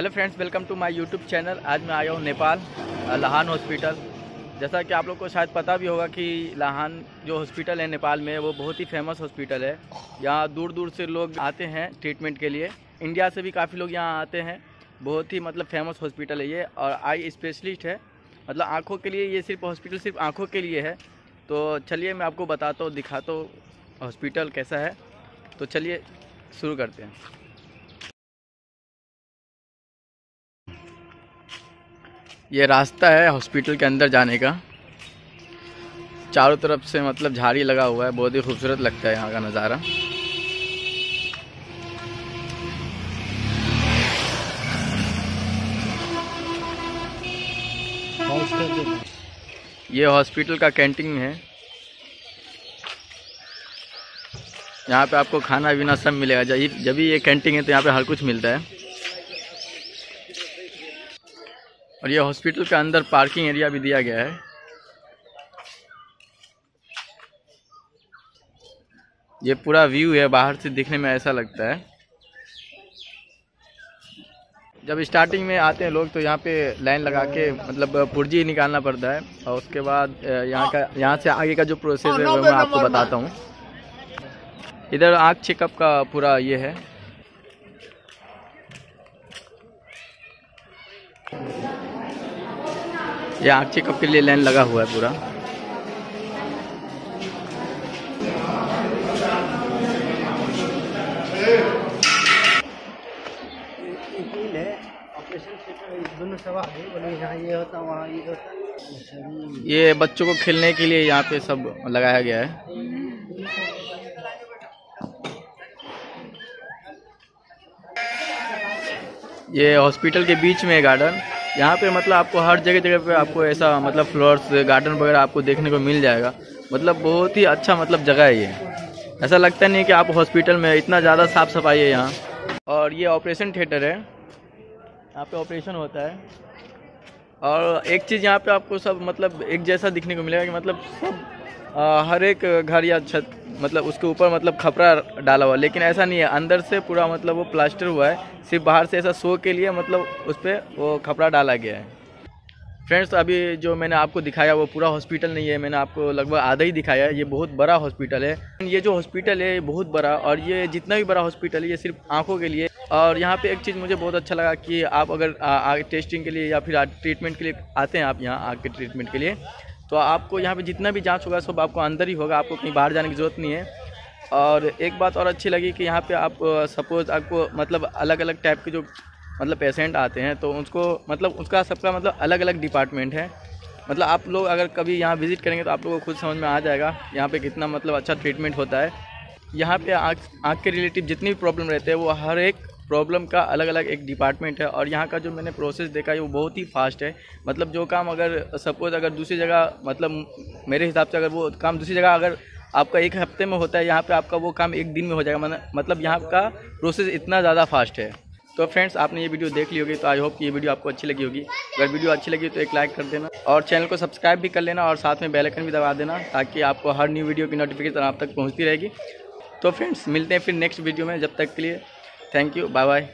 Hello friends, welcome to my YouTube channel. आज मैं आया हूँ नेपाल लाहान हॉस्पिटल। जैसा कि आप लोग को शायद पता भी होगा कि लाहान जो हॉस्पिटल है नेपाल में, वो बहुत ही फ़ेमस हॉस्पिटल है। यहाँ दूर दूर से लोग आते हैं ट्रीटमेंट के लिए। इंडिया से भी काफ़ी लोग यहाँ आते हैं। बहुत ही मतलब फ़ेमस हॉस्पिटल है ये और आई स्पेशलिस्ट है। मतलब आँखों के लिए ये सिर्फ़ हॉस्पिटल सिर्फ़ आँखों के लिए है। तो चलिए मैं आपको बताता हूँ, दिखाता हूँ हॉस्पिटल कैसा है। तो चलिए शुरू करते हैं। ये रास्ता है हॉस्पिटल के अंदर जाने का। चारों तरफ़ से मतलब झाड़ी लगा हुआ है, बहुत ही खूबसूरत लगता है यहाँ का नज़ारा। ये हॉस्पिटल का कैंटीन है। यहाँ पे आपको खाना पीना सब मिलेगा। जब जब ये कैंटीन है तो यहाँ पे हर कुछ मिलता है। और ये हॉस्पिटल के अंदर पार्किंग एरिया भी दिया गया है। ये पूरा व्यू है बाहर से दिखने में ऐसा लगता है। जब स्टार्टिंग में आते हैं लोग तो यहाँ पे लाइन लगा के मतलब पुर्जी निकालना पड़ता है। और उसके बाद यहाँ का यहाँ से आगे का जो प्रोसेस है वो मैं आपको बताता हूँ। इधर आँख चेकअप का पूरा ये है। ये आँख चेकअप के लिए लाइन लगा हुआ है पूरा। ये बच्चों को खेलने के लिए यहाँ पे सब लगाया गया है। ये हॉस्पिटल के बीच में गार्डन। यहाँ पे मतलब आपको हर जगह जगह पे आपको ऐसा मतलब फ्लोर्स गार्डन वगैरह आपको देखने को मिल जाएगा। मतलब बहुत ही अच्छा मतलब जगह है ये। ऐसा लगता नहीं कि आप हॉस्पिटल में इतना ज़्यादा साफ़ सफ़ाई है यहाँ। और ये ऑपरेशन थिएटर है। यहाँ पे ऑपरेशन होता है। और एक चीज़ यहाँ पे आपको सब मतलब एक जैसा दिखने को मिलेगा कि मतलब सब आ, हर एक घर या छत मतलब उसके ऊपर मतलब खपरा डाला हुआ लेकिन ऐसा नहीं है अंदर से पूरा मतलब वो प्लास्टर हुआ है सिर्फ़ बाहर से ऐसा शो के लिए मतलब उस पर वो खपरा डाला गया है। फ्रेंड्स, अभी जो मैंने आपको दिखाया वो पूरा हॉस्पिटल नहीं है, मैंने आपको लगभग आधा ही दिखाया ये बहुत बड़ा हॉस्पिटल है। ये जो हॉस्पिटल है, ये बहुत बड़ा और ये जितना भी बड़ा हॉस्पिटल है, ये सिर्फ़ आँखों के लिए। और यहाँ पे एक चीज़ मुझे बहुत अच्छा लगा कि आप अगर आगे टेस्टिंग के लिए या फिर ट्रीटमेंट के लिए आते हैं, आप यहाँ आगे ट्रीटमेंट के लिए तो आपको यहाँ पे जितना भी जाँच होगा, सब आपको अंदर ही होगा, आपको कहीं बाहर जाने की ज़रूरत नहीं है। और एक बात और अच्छी लगी कि यहाँ पे आप सपोज़ आपको मतलब अलग अलग टाइप के जो मतलब पेशेंट आते हैं तो उसको मतलब उसका सबका मतलब अलग अलग डिपार्टमेंट है। मतलब आप लोग अगर कभी यहाँ विज़िट करेंगे तो आप लोगों को खुद समझ में आ जाएगा, यहाँ पे कितना मतलब अच्छा ट्रीटमेंट होता है। यहाँ पे आँख आँख के रिलेटिव जितनी भी प्रॉब्लम रहते हैं, वो हर एक प्रॉब्लम का अलग अलग एक डिपार्टमेंट है। और यहाँ का जो मैंने प्रोसेस देखा है, वो बहुत ही फास्ट है। मतलब जो काम अगर सपोज़ अगर दूसरी जगह मतलब मेरे हिसाब से अगर वो काम दूसरी जगह अगर आपका एक हफ़्ते में होता है, यहाँ पे आपका वो काम एक दिन में हो जाएगा। मतलब यहाँ का प्रोसेस इतना ज़्यादा फास्ट है। तो फ्रेंड्स, आपने ये वीडियो देख ली होगी तो आई होप कि ये वीडियो आपको अच्छी लगी होगी। अगर वीडियो अच्छी लगी तो एक लाइक कर देना और चैनल को सब्सक्राइब भी कर लेना और साथ में बेल आइकन भी दबा देना ताकि आपको हर न्यू वीडियो की नोटिफिकेशन आप तक पहुँचती रहेगी। तो फ्रेंड्स, मिलते हैं फिर नेक्स्ट वीडियो में, जब तक के लिए थैंक यू बाय बाय